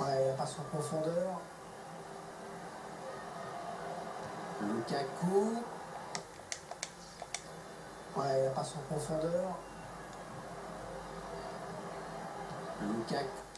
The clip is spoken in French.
Ouais, il passe en profondeur. Lukaku. Ouais, il passe en profondeur. Lukaku.